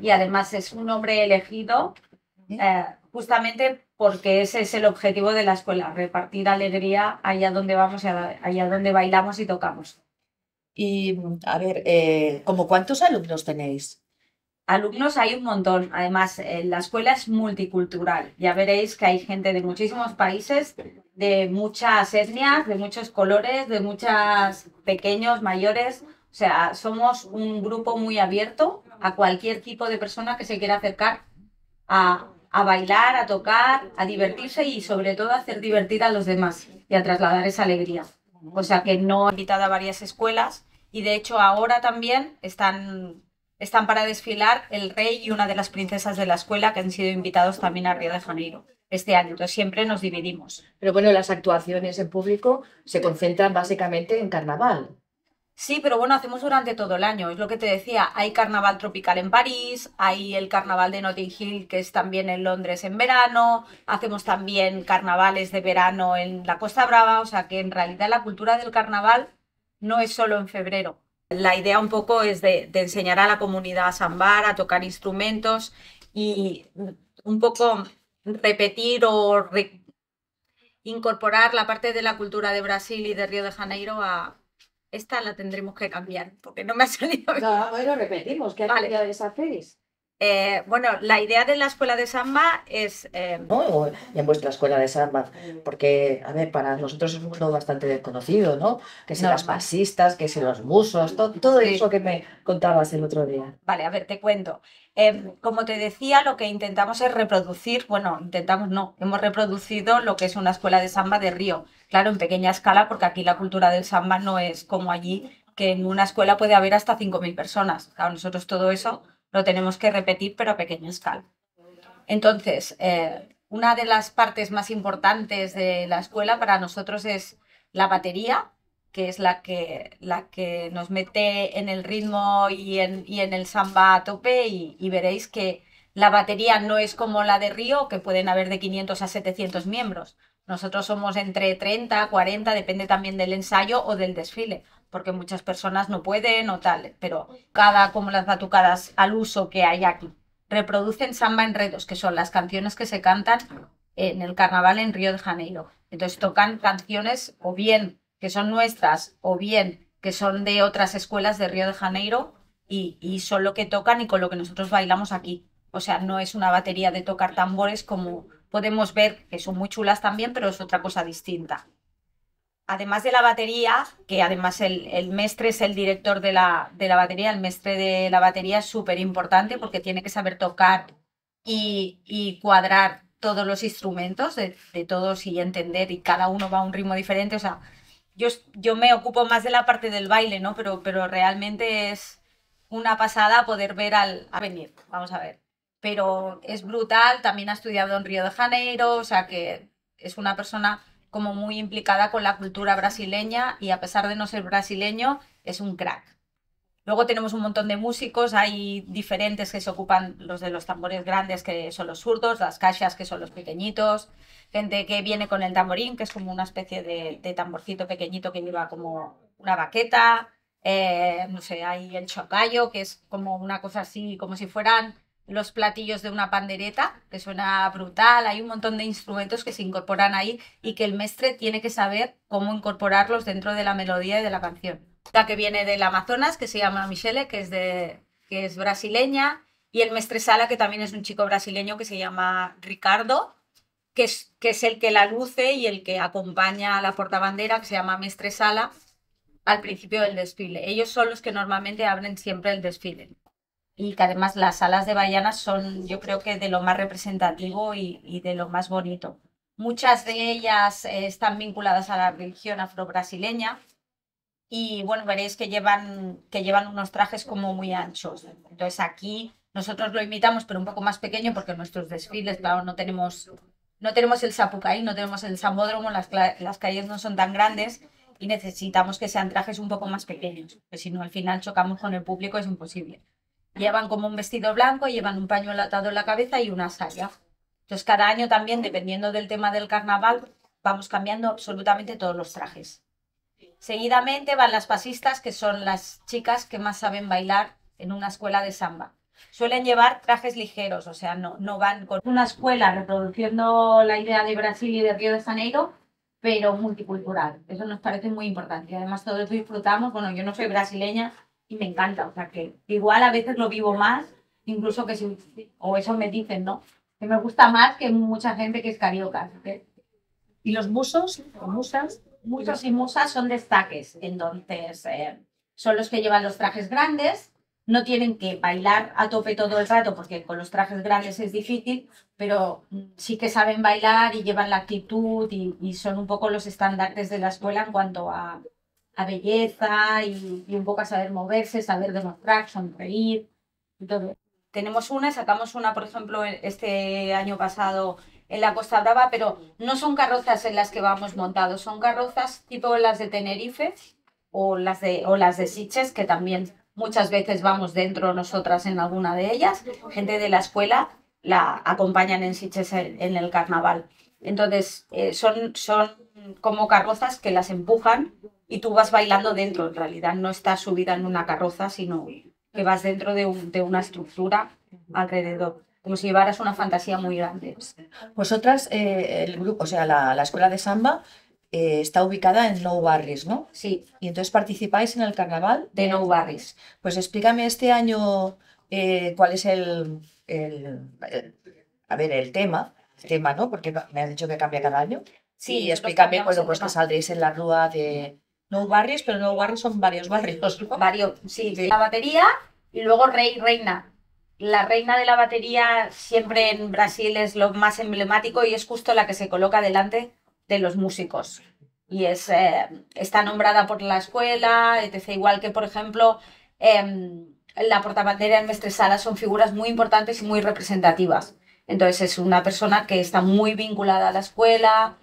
y además es un nombre elegido eh, justamente porque ese es el objetivo de la escuela, repartir alegría allá donde vamos allá donde bailamos y tocamos. Y a ver, eh, ¿como cuántos alumnos tenéis? Alumnos hay un montón. Además, eh, la escuela es multicultural. Ya veréis que hay gente de muchísimos países, de muchas etnias, de muchos colores, de muchos pequeños, mayores. O sea, somos un grupo muy abierto a cualquier tipo de persona que se quiera acercar a, a bailar, a tocar, a divertirse y sobre todo a hacer divertir a los demás y a trasladar esa alegría. O sea que no he invitado a varias escuelas y de hecho ahora también están, están para desfilar el rey y una de las princesas de la escuela que han sido invitados también a Río de Janeiro este año. Entonces siempre nos dividimos. Pero bueno, las actuaciones en público se concentran básicamente en carnaval. Sí, pero bueno, hacemos durante todo el año. Es lo que te decía, hay carnaval tropical en París, hay el carnaval de Notting Hill, que es también en Londres en verano, hacemos también carnavales de verano en la Costa Brava, o sea que en realidad la cultura del carnaval no es solo en febrero. La idea un poco es de, enseñar a la comunidad a sambar, a tocar instrumentos y un poco repetir o incorporar la parte de la cultura de Brasil y de Río de Janeiro a, esta la tendremos que cambiar, porque no me ha salido bien. No, bueno, repetimos, ¿qué vale. actividades hacéis? Eh, bueno, la idea de la escuela de samba es... Eh... No, en vuestra escuela de samba, porque, a ver, para nosotros es un mundo bastante desconocido, ¿no? Que si las pasistas, que si los musos, todo, eso que me contabas el otro día. Vale, a ver, te cuento. Em, como te decía, lo que intentamos es reproducir, bueno, intentamos no, hemos reproducido lo que es una escuela de samba de Río, claro, en pequeña escala, porque aquí la cultura del samba no es como allí, que en una escuela puede haber hasta 5.000 personas. Claro, nosotros todo eso lo tenemos que repetir, pero a pequeña escala. Entonces, eh, una de las partes más importantes de la escuela para nosotros es la batería, que es la que, la que nos mete en el ritmo y en, y en el samba a tope y, veréis que la batería no es como la de Río, que pueden haber de 500 a 700 miembros. Nosotros somos entre 30, 40, depende también del ensayo o del desfile, porque muchas personas no pueden o tal, pero cada como las batucadas al uso que hay aquí. Reproducen samba enredos, que son las canciones que se cantan en el carnaval en Río de Janeiro. Entonces tocan canciones o bien que son nuestras o bien que son de otras escuelas de Río de Janeiro y, son lo que tocan y con lo que nosotros bailamos aquí. O sea, no es una batería de tocar tambores como podemos ver, que son muy chulas también, pero es otra cosa distinta. Además de la batería, que además el, el es el director de la, de la batería, el mestre de la batería es súper importante porque tiene que saber tocar y, y cuadrar todos los instrumentos de, de, todos y entender y cada uno va a un ritmo diferente. O sea, yo, me ocupo más de la parte del baile, ¿no? Pero, pero realmente es una pasada poder ver al a venir, vamos a ver. Pero es brutal, también ha estudiado en Río de Janeiro, o sea que es una persona como muy implicada con la cultura brasileña y a pesar de no ser brasileño, es un crack. Luego tenemos un montón de músicos, hay diferentes que se ocupan los de los tambores grandes, que son los zurdos, las caixas, que son los pequeñitos, gente que viene con el tamborín, que es como una especie de, tamborcito pequeñito que lleva como una baqueta, eh, no sé, hay el chocayo, que es como una cosa así, como si fueran los platillos de una pandereta, que suena brutal, hay un montón de instrumentos que se incorporan ahí y que el mestre tiene que saber cómo incorporarlos dentro de la melodía y de la canción la que viene del Amazonas, que se llama Michele, que es, de, que es brasileña, y el Sala, que también es un chico brasileño que se llama Ricardo, que es, que es el que la luce y el que acompaña a la portabandera, que se llama Sala, al principio del desfile. Ellos son los que normalmente abren siempre el desfile. Y que además las salas de Bayanas son, yo creo que de lo más representativo y, y de lo más bonito. Muchas de ellas eh, están vinculadas a la religión afro-brasileña, y bueno, veréis que llevan, que llevan unos trajes como muy anchos. Entonces aquí nosotros lo imitamos, pero un poco más pequeño porque nuestros desfiles, claro, no tenemos, no tenemos el Sapucaí, no tenemos el Sambódromo, las, las calles no son tan grandes y necesitamos que sean trajes un poco más pequeños, porque si no al final chocamos con el público, es imposible. Llevan como un vestido blanco, llevan un pañuelo atado en la cabeza y una saya. Entonces cada año también, dependiendo del tema del carnaval, vamos cambiando absolutamente todos los trajes. Seguidamente van las pasistas, que son las chicas que más saben bailar en una escuela de samba. suelen llevar trajes ligeros, o sea, no, van con una escuela reproduciendo la idea de Brasil y de Río de Janeiro, pero multicultural. Eso nos parece muy importante. Y además todos disfrutamos, bueno, yo no soy brasileña y me encanta, o sea que igual a veces lo vivo más, incluso que si, o eso me dicen, ¿no? Que me gusta más que mucha gente que es carioca. ¿Y los musos o musas? Musos y musas son destaques, entonces eh, son los que llevan los trajes grandes, no tienen que bailar a tope todo el rato porque con los trajes grandes es difícil, pero sí que saben bailar y llevan la actitud y, son un poco los estándares de la escuela en cuanto a, a belleza y, un poco a saber moverse, saber demostrar, sonreír y todo. Tenemos una, sacamos una, por ejemplo, este año pasado en la Costa Brava, pero no son carrozas en las que vamos montados, son carrozas tipo las de Tenerife o las de, o las de Siches, que también Muchas veces vamos dentro nosotras en alguna de ellas. Gente de la escuela la acompañan en Siches en el carnaval. Entonces, eh, son, son como carrozas que las empujan y tú vas bailando dentro. En realidad no estás subida en una carroza, sino que vas dentro de, de una estructura alrededor como si llevaras una fantasía muy grande. Vosotras, eh, el grupo, o sea, la, la, escuela de samba eh, está ubicada en Nou Barris, ¿no? Sí. Y entonces participáis en el carnaval de Nou Barris. Pues explícame este año eh, cuál es el, a ver, el tema, el tema, ¿no? Porque me has dicho que cambia cada año. Sí, y explícame, bueno, pues que saldréis en la rúa de Nou Barris, pero Nou Barris son varios barrios, ¿no? Varios, sí, La batería y luego rey, reina. La reina de la batería siempre en Brasil es lo más emblemático y es justo la que se coloca delante de los músicos. Y es, eh, está nombrada por la escuela, etc. Igual que, por ejemplo, eh, la portabandera en Mestresala son figuras muy importantes y muy representativas. Entonces es una persona que está muy vinculada a la escuela,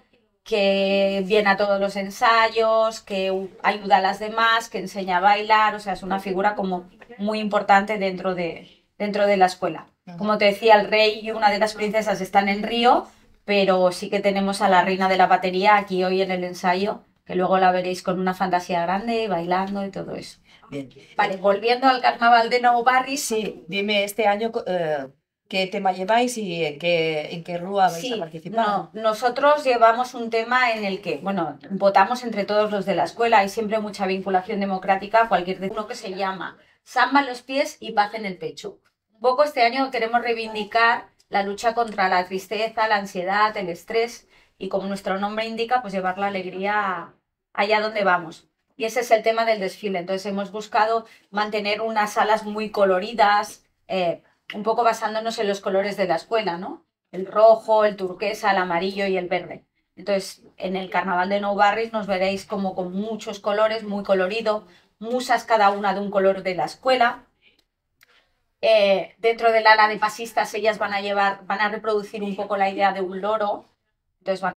que viene a todos los ensayos, que ayuda a las demás, que enseña a bailar, o sea, es una figura como muy importante dentro de, dentro de la escuela. Como te decía, el rey y una de las princesas están en Río, pero sí que tenemos a la reina de la batería aquí hoy en el ensayo, que luego la veréis con una fantasía grande, bailando y todo eso. Bien. Vale, volviendo al carnaval de Nou Barris. Sí, dime este año eh, qué tema lleváis y en qué, en qué rúa vais a participar. No, nosotros llevamos un tema en el que, bueno, votamos entre todos los de la escuela, hay siempre mucha vinculación democrática, cualquier de uno que se llama Samba en los pies y paz en el pecho. Un poco este año queremos reivindicar la lucha contra la tristeza, la ansiedad, el estrés y como nuestro nombre indica, pues llevar la alegría allá donde vamos. Y ese es el tema del desfile. Entonces hemos buscado mantener unas alas muy coloridas, eh, un poco basándonos en los colores de la escuela, ¿no? El rojo, el turquesa, el amarillo y el verde. Entonces, en el carnaval de Nou Barris nos veréis como con muchos colores, muy colorido, musas cada una de un color de la escuela, eh, dentro del ala de pasistas ellas van a llevar, van a reproducir un poco la idea de un loro, entonces van